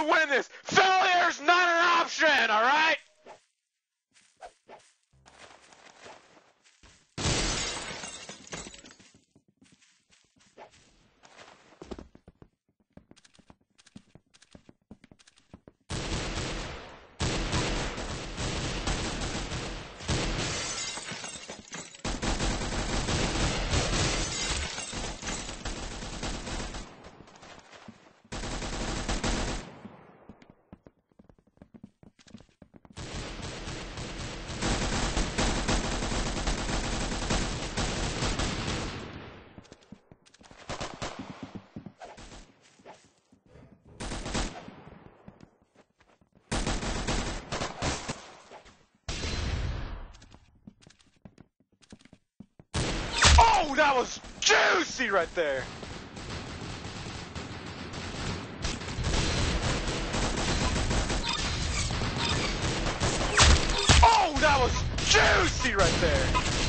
to win this. Failure's not an option, alright? Oh, that was juicy right there. Oh, that was juicy right there.